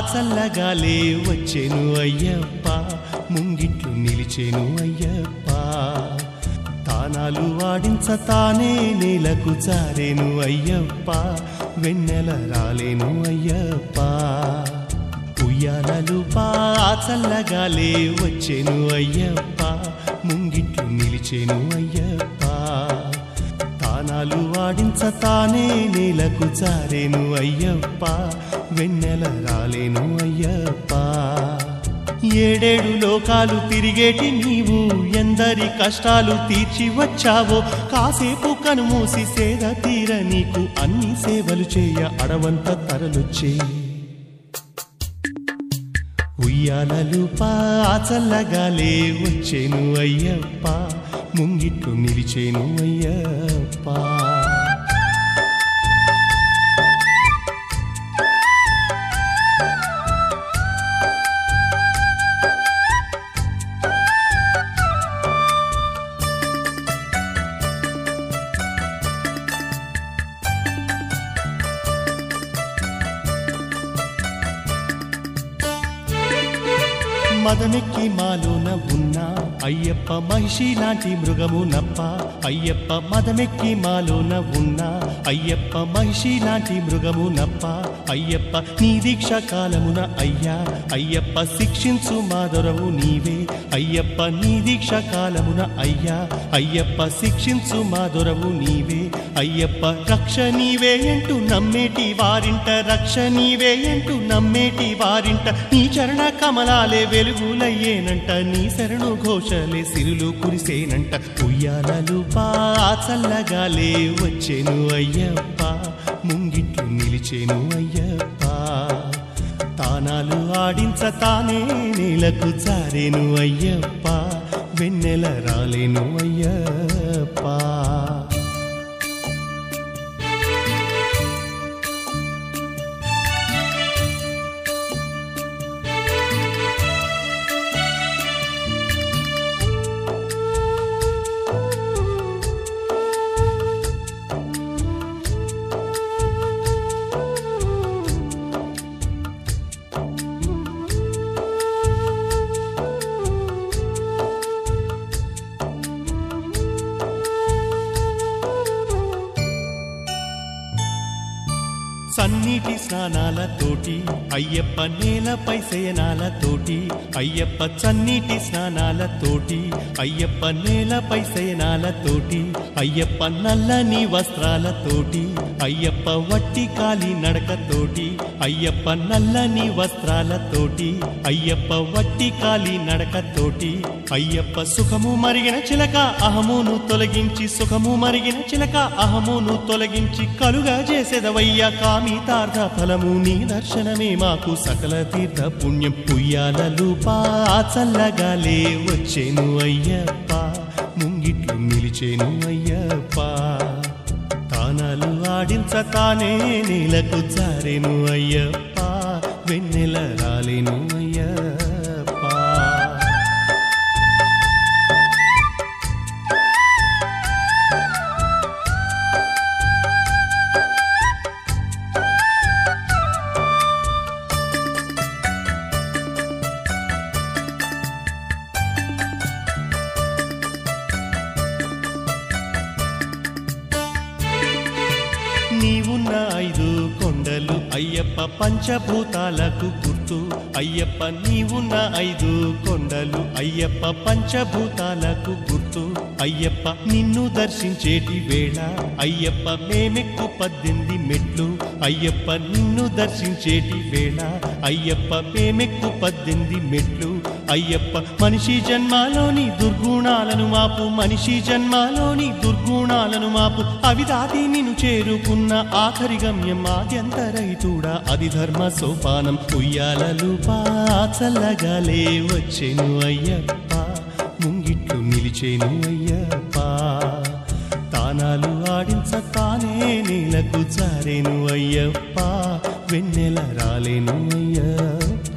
చల్లగాలే వచ్చెను అయ్యప్ప ముంగిట్లు నిలిచేను అయ్యప్ప. తానాలు వాడించ తానే నేలకు చారేను అయ్యప్ప వెన్నెల రాలేను అయ్యప్ప. ఉయ్యాలలు పా చల్లగాలే వచ్చెను అయ్యప్ప ముంగిట్లు నిలిచేను అయ్యప్ప. తానాలు వాడించ తానే నేలకు చారేను అయ్యప్ప వెన్నెల రాలేను అయ్యప్ప. ఏడేడు లోకాలు తిరిగేటి నీవు ఎందరి కష్టాలు తీర్చి వచ్చావో కాసేపు కనుమూసి సేద తీర నీకు అన్ని సేవలు చేయ అడవంత తరలొచ్చే. ఉయ్యాలలు పా చల్లగాలే వచ్చేను అయ్యప్ప. ముంగిట్లు నిలిచేను అయ్యప్ప మదమెక్కి మాలోన ఉన్నా అయ్యప్ప మహిషి లాంటి మృగము నప్ప అయ్యప్ప మదమెక్కి మాలోన ఉన్నా అయ్యప్ప మహిషి లాంటి మృగము నప్ప అయ్యప్ప నీ దీక్ష కాలమున అయ్యా అయ్యప్ప శిక్షించు మాదొరవు నీవే అయ్యప్ప నీ దీక్ష కాలమున అయ్యా అయ్యప్ప శిక్షించు మాదొరవు నీవే అయ్యప్ప రక్ష నీవే అంటూ నమ్మేటి వారింట రక్ష నీవే అంటూ నమ్మేటి వారింట నీ చరణ కమలాలే వెలుగులయ్యేనంట నీ శరణు ఘోషలే సిరులు కురిసేనంట ఉయ్యాలలు పా చల్లగాలే వచ్చేను అయ్యప్ప ముంగిట్లు నిలిచేను అయ్యప్ప. తానాలు ఆడించ తానే నేలకు చారేను అయ్యప్ప వెన్నెల రాలేను అయ్యప్ప. సన్నిటి స్నానాలతోటి అయ్యప్ప నేలపై శయనాలతోటి అయ్యప్ప చన్నీటి స్నానాలతోటి అయ్యప్ప నేలపై శయనాలతోటి అయ్యప్ప నల్లని వస్త్రాలతోటి అయ్యప్ప వట్టి కాలి నడకతోటి అయ్యప్ప నల్లని వస్త్రాలతోటి అయ్యప్ప వట్టి కాలి నడకతోటి అయ్యప్ప సుఖము మరిగిన చిలక అహమును తొలగించి సుఖము మరిగిన చిలక అహమును తొలగించి కలుగా చేసేదవయ్యా కామితార్థ ఫలము నీ దర్శనమే మాకు సకల తీర్థ పుణ్యం పుయ్యాలలు పా చల్లగాలే వచ్చేను అయ్యప్ప ముంగిట్లు నిలిచేను అయ్యప్ప తానాలు ఆడించ తానే నేలకు చారేను అయ్యప్ప వెన్నెల నీవున్న ఐదు కొండలు అయ్యప్ప పంచభూతాలకు గుర్తు. అయ్యప్ప నీవున్న ఐదు కొండలు అయ్యప్ప పంచభూతాలకు గుర్తు. అయ్యప్ప నిన్ను దర్శించేటి వేళ అయ్యప్ప మేమెక్కు పద్దెనిమిది మెట్లు. అయ్యప్ప నిన్ను దర్శించేటి వేళ అయ్యప్ప మేమెక్కు పద్దెనిమిది మెట్లు. అయ్యప్ప మనిషి జన్మలోని దుర్గుణాలను మాపు మనిషి జన్మలోని దుర్గుణాలను మాపు. అవి దాటి నిన్ను చేరుకున్న ఆఖరి గమ్యం ఆద్యంతరైతుడా అది ధర్మ సోపానం ఉయ్యాలలు పా చల్లగాలే అయ్యప్ప ముంగిట్లు నిలిచేను అయ్యప్ప. తానాలు ఆడించ తానే నీలకు చారేను అయ్యప్ప వెన్నెల రాలేను అయ్యప్ప.